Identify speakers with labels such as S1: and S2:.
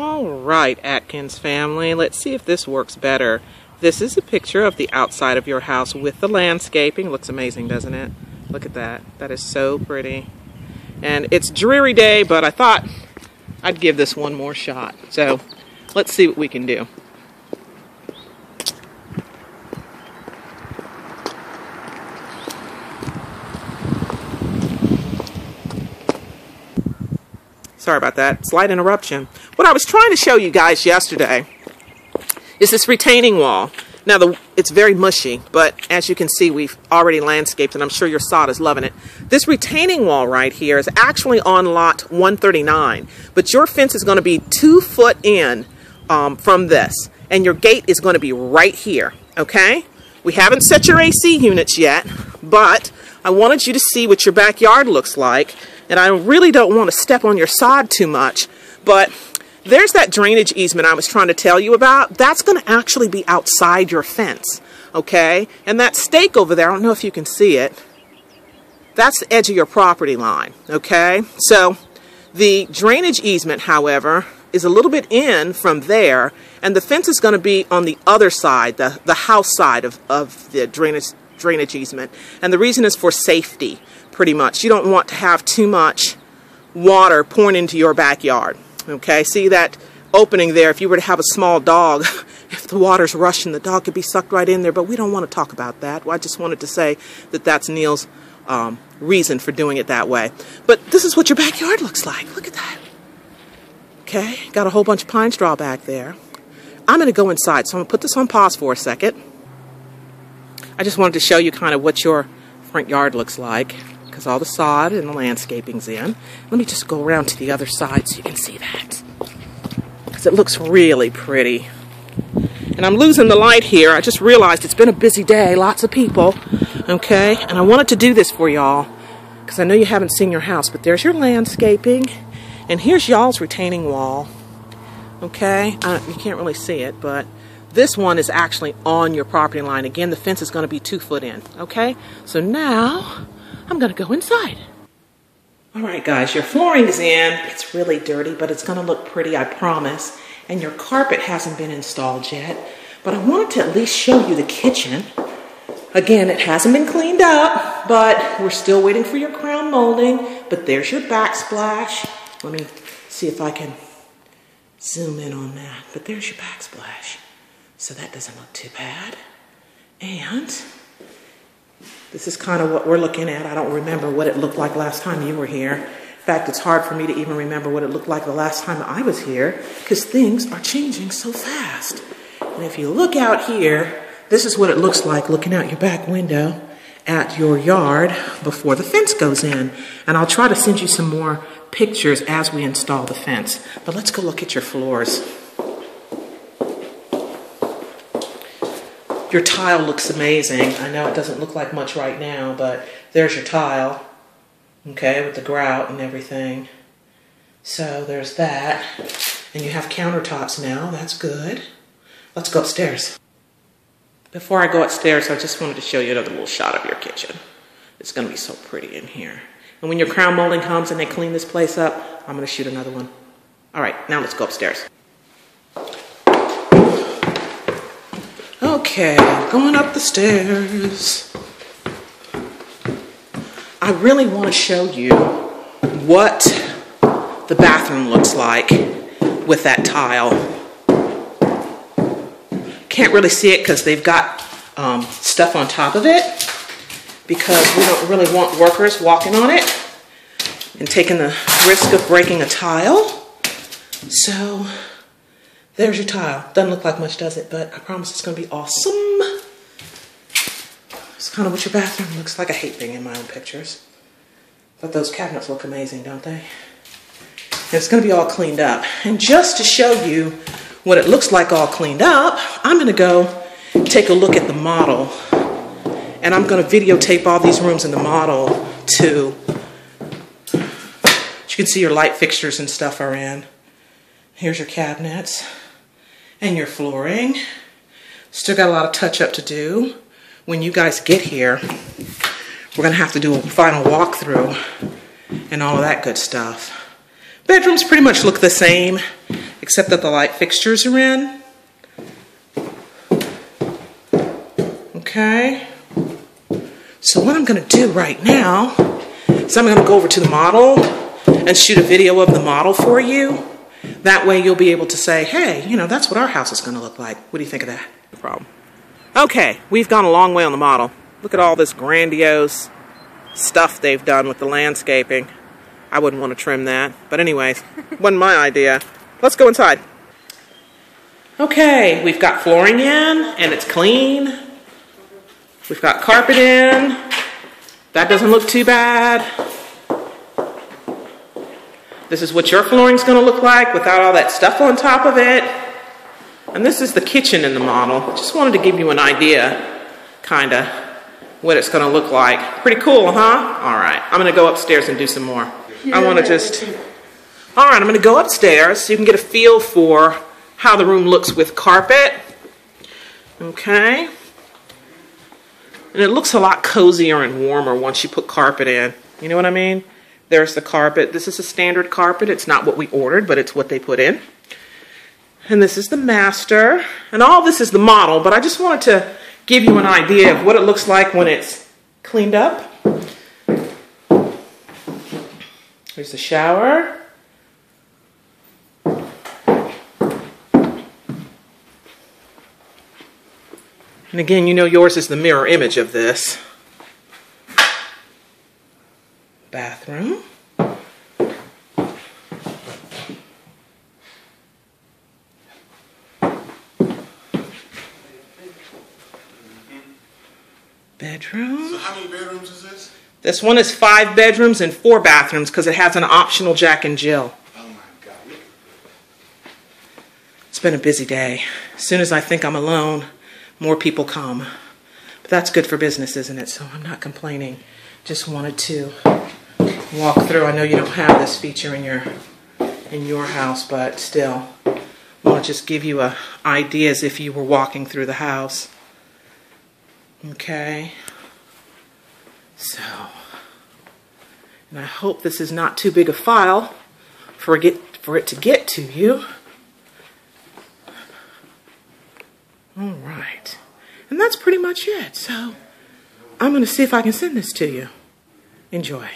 S1: All right, Atkins family, let's see if this works better. This is a picture of the outside of your house with the landscaping. Looks amazing, doesn't it? Look at that. That is so pretty. And it's dreary day, but I thought I'd give this one more shot. So let's see what we can do. Sorry about that. Slight interruption. What I was trying to show you guys yesterday is this retaining wall. Now, the, it's very mushy, but as you can see, we've already landscaped, and I'm sure your sod is loving it. This retaining wall right here is actually on lot 139, but your fence is going to be two foot in um, from this, and your gate is going to be right here, okay? We haven't set your AC units yet, but I wanted you to see what your backyard looks like and I really don't want to step on your sod too much, but there's that drainage easement I was trying to tell you about. That's going to actually be outside your fence, okay? And that stake over there, I don't know if you can see it, that's the edge of your property line, okay? So the drainage easement, however, is a little bit in from there, and the fence is going to be on the other side, the, the house side of, of the drainage, drainage easement. And the reason is for safety pretty much. You don't want to have too much water pouring into your backyard. Okay, see that opening there? If you were to have a small dog, if the water's rushing, the dog could be sucked right in there, but we don't want to talk about that. I just wanted to say that that's Neil's um, reason for doing it that way. But this is what your backyard looks like. Look at that. Okay, got a whole bunch of pine straw back there. I'm going to go inside, so I'm going to put this on pause for a second. I just wanted to show you kind of what your front yard looks like because all the sod and the landscaping's in. Let me just go around to the other side so you can see that. Because it looks really pretty. And I'm losing the light here. I just realized it's been a busy day, lots of people. Okay, and I wanted to do this for y'all because I know you haven't seen your house, but there's your landscaping, and here's y'all's retaining wall. Okay, uh, you can't really see it, but this one is actually on your property line. Again, the fence is going to be two foot in. Okay, so now I'm to go inside. All right, guys, your flooring is in. It's really dirty, but it's to look pretty, I promise. And your carpet hasn't been installed yet, but I wanted to at least show you the kitchen. Again, it hasn't been cleaned up, but we're still waiting for your crown molding. But there's your backsplash. Let me see if I can zoom in on that. But there's your backsplash. So that doesn't look too bad. And this is kind of what we're looking at. I don't remember what it looked like last time you were here. In fact, it's hard for me to even remember what it looked like the last time I was here because things are changing so fast. And if you look out here, this is what it looks like looking out your back window at your yard before the fence goes in. And I'll try to send you some more pictures as we install the fence. But let's go look at your floors. Your tile looks amazing. I know it doesn't look like much right now, but there's your tile, okay, with the grout and everything. So there's that. And you have countertops now. That's good. Let's go upstairs. Before I go upstairs, I just wanted to show you another little shot of your kitchen. It's going to be so pretty in here. And when your crown molding comes and they clean this place up, I'm going to shoot another one. All right, now let's go upstairs. Okay, going up the stairs. I really want to show you what the bathroom looks like with that tile. Can't really see it because they've got um, stuff on top of it because we don't really want workers walking on it and taking the risk of breaking a tile. So there's your tile. Doesn't look like much, does it? But I promise it's going to be awesome. It's kind of what your bathroom looks like. I hate being in my own pictures. But those cabinets look amazing, don't they? It's going to be all cleaned up. And just to show you what it looks like all cleaned up, I'm going to go take a look at the model. And I'm going to videotape all these rooms in the model too. You can see your light fixtures and stuff are in. Here's your cabinets and your flooring. Still got a lot of touch up to do. When you guys get here, we're gonna have to do a final walkthrough and all of that good stuff. Bedrooms pretty much look the same, except that the light fixtures are in. Okay. So what I'm to do right now is I'm to go over to the model and shoot a video of the model for you. That way you'll be able to say, hey, you know, that's what our house is going to look like. What do you think of that? No problem. Okay, we've gone a long way on the model. Look at all this grandiose stuff they've done with the landscaping. I wouldn't want to trim that. But anyways, wasn't my idea. Let's go inside. Okay, we've got flooring in and it's clean. We've got carpet in. That doesn't look too bad. This is what your flooring's going to look like without all that stuff on top of it. And this is the kitchen in the model. Just wanted to give you an idea, kind of, what it's going to look like. Pretty cool, huh? All right, I'm going to go upstairs and do some more. I want to just... All right, I'm going to go upstairs so you can get a feel for how the room looks with carpet. Okay. And it looks a lot cozier and warmer once you put carpet in. You know what I mean? There's the carpet. This is a standard carpet. It's not what we ordered, but it's what they put in. And this is the master. And all this is the model, but I just wanted to give you an idea of what it looks like when it's cleaned up. There's the shower. And again, you know yours is the mirror image of this. Bathroom. Bedroom.
S2: So how many bedrooms is this?
S1: This one is five bedrooms and four bathrooms because it has an optional Jack and Jill.
S2: Oh my God.
S1: It's been a busy day. As soon as I think I'm alone, more people come. But that's good for business, isn't it? So I'm not complaining. Just wanted to walk through. I know you don't have this feature in your in your house, but still want to just give you a idea as if you were walking through the house. Okay. So, and I hope this is not too big a file for it, for it to get to you. All right. And that's pretty much it. So I'm going to see if I can send this to you. Enjoy.